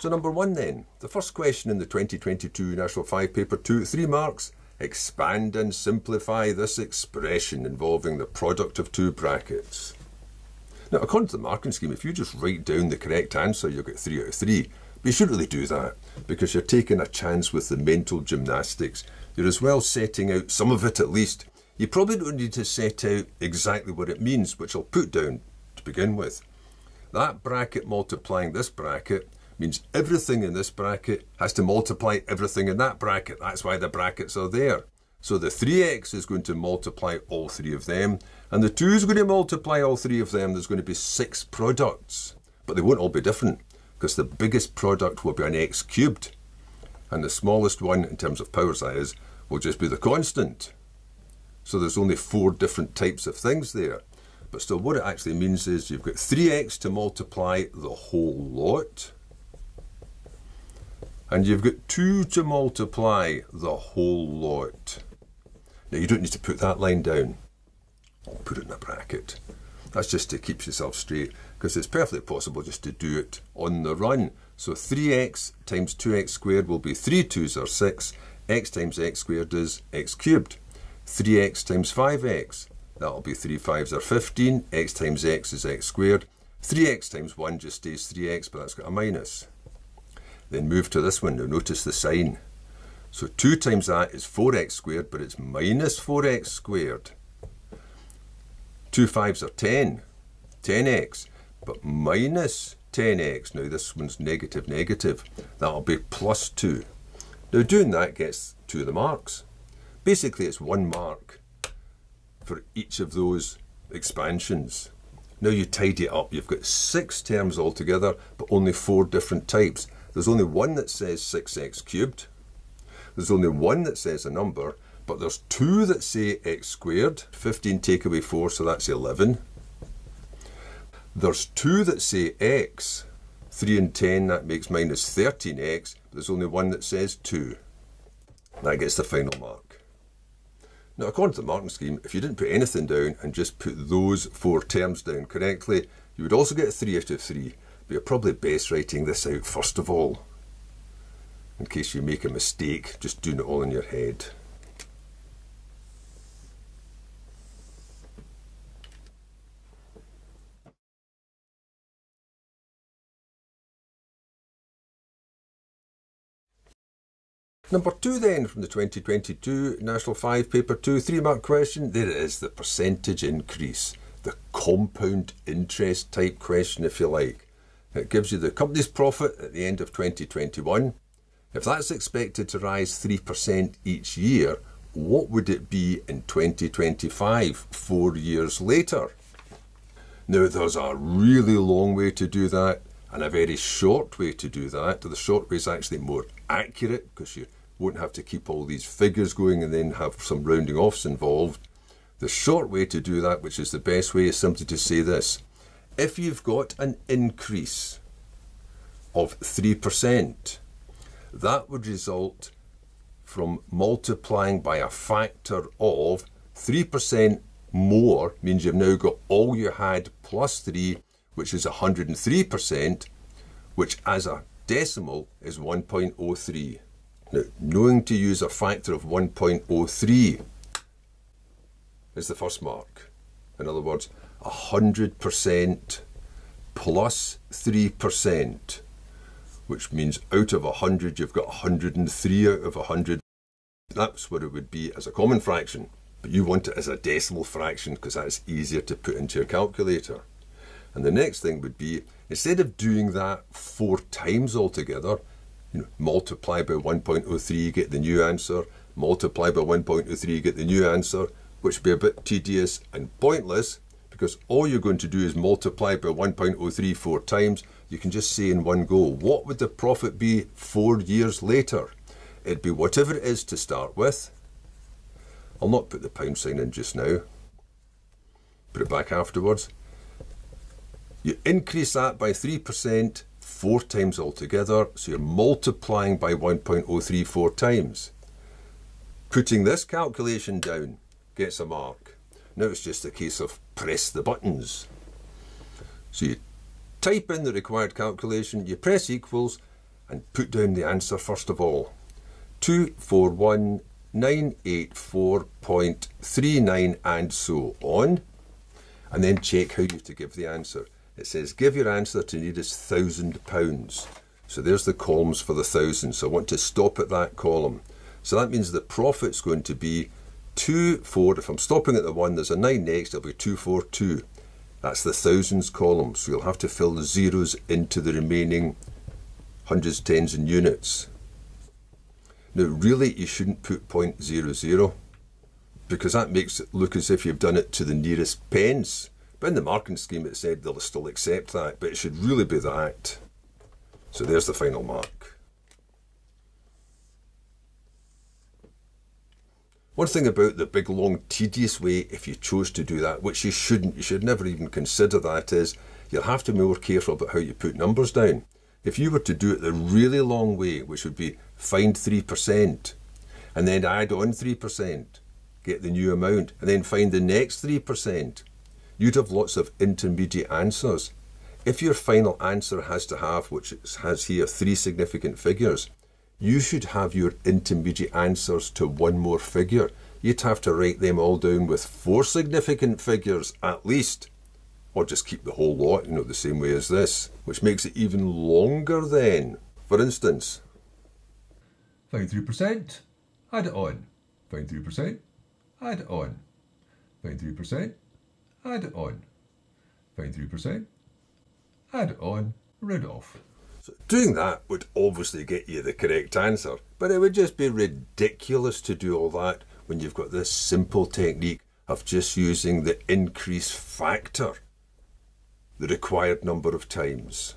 So number one then, the first question in the 2022 National 5 Paper 2, three marks. Expand and simplify this expression involving the product of two brackets. Now, according to the marking scheme, if you just write down the correct answer, you'll get three out of three. But you shouldn't really do that because you're taking a chance with the mental gymnastics. You're as well setting out some of it at least. You probably don't need to set out exactly what it means, which I'll put down to begin with. That bracket multiplying this bracket means everything in this bracket has to multiply everything in that bracket. That's why the brackets are there. So the 3x is going to multiply all three of them, and the 2 is going to multiply all three of them. There's going to be six products, but they won't all be different because the biggest product will be an x cubed, and the smallest one, in terms of powers that is, will just be the constant. So there's only four different types of things there. But still, what it actually means is you've got 3x to multiply the whole lot, and you've got 2 to multiply the whole lot. Now you don't need to put that line down. Put it in a bracket. That's just to keep yourself straight because it's perfectly possible just to do it on the run. So 3x times 2x squared will be 3 2s are 6. x times x squared is x cubed. 3x times 5x, that'll be 3 5s are 15. x times x is x squared. 3x times 1 just stays 3x, but that's got a minus. Then move to this one. Now notice the sign. So 2 times that is 4x squared, but it's minus 4x squared. 2 5s are 10. 10x, but minus 10x. Now this one's negative, negative. That'll be plus 2. Now doing that gets two of the marks. Basically it's one mark for each of those expansions. Now you tidy it up. You've got six terms altogether, but only four different types. There's only one that says 6x cubed. There's only one that says a number, but there's two that say x squared. 15 take away 4, so that's 11. There's two that say x. 3 and 10, that makes minus 13x. There's only one that says 2. That gets the final mark. Now, according to the marking scheme, if you didn't put anything down and just put those four terms down correctly, you would also get 3 out of 3 but you're probably best writing this out first of all. In case you make a mistake, just doing it all in your head. Number two then from the 2022 National 5 Paper 2 3 mark question, there is, the percentage increase, the compound interest type question if you like. It gives you the company's profit at the end of 2021. If that's expected to rise 3% each year, what would it be in 2025, four years later? Now, there's a really long way to do that and a very short way to do that. The short way is actually more accurate because you won't have to keep all these figures going and then have some rounding offs involved. The short way to do that, which is the best way, is simply to say this if you've got an increase of 3%, that would result from multiplying by a factor of 3% more means you've now got all you had plus 3, which is 103%, which as a decimal is 1.03. Now, knowing to use a factor of 1.03 is the first mark. In other words, 100% plus 3%, which means out of 100 you've got 103 out of 100. That's what it would be as a common fraction, but you want it as a decimal fraction because that's easier to put into your calculator. And the next thing would be, instead of doing that four times altogether, you know, multiply by 1.03, you get the new answer, multiply by 1.03, you get the new answer, which would be a bit tedious and pointless, because all you're going to do is multiply by 1.034 times. You can just say in one go, what would the profit be four years later? It'd be whatever it is to start with. I'll not put the pound sign in just now. Put it back afterwards. You increase that by 3%, four times altogether, so you're multiplying by 1.034 times. Putting this calculation down gets a mark. Now it's just a case of press the buttons. So you type in the required calculation, you press equals, and put down the answer first of all. 241,984.39 and so on. And then check how you have to give the answer. It says give your answer to nearest thousand pounds. So there's the columns for the thousand. So I want to stop at that column. So that means the profit's going to be 2, 4. If I'm stopping at the 1, there's a 9 next, it'll be 2, 4, 2. That's the thousands column. So you'll have to fill the zeros into the remaining hundreds, tens and units. Now really you shouldn't put 0.00 because that makes it look as if you've done it to the nearest pence. But in the marking scheme it said they'll still accept that, but it should really be that. So there's the final mark. One thing about the big, long, tedious way, if you chose to do that, which you shouldn't, you should never even consider that, is you'll have to be more careful about how you put numbers down. If you were to do it the really long way, which would be find 3%, and then add on 3%, get the new amount, and then find the next 3%, you'd have lots of intermediate answers. If your final answer has to have, which has here three significant figures, you should have your intermediate answers to one more figure. You'd have to write them all down with four significant figures at least. Or just keep the whole lot, you know, the same way as this, which makes it even longer then. For instance, find 3%, add it on. Find 3%, add it on. Find 3%, add it on. Find 3%, add it on, rid off. So doing that would obviously get you the correct answer, but it would just be ridiculous to do all that when you've got this simple technique of just using the increase factor the required number of times.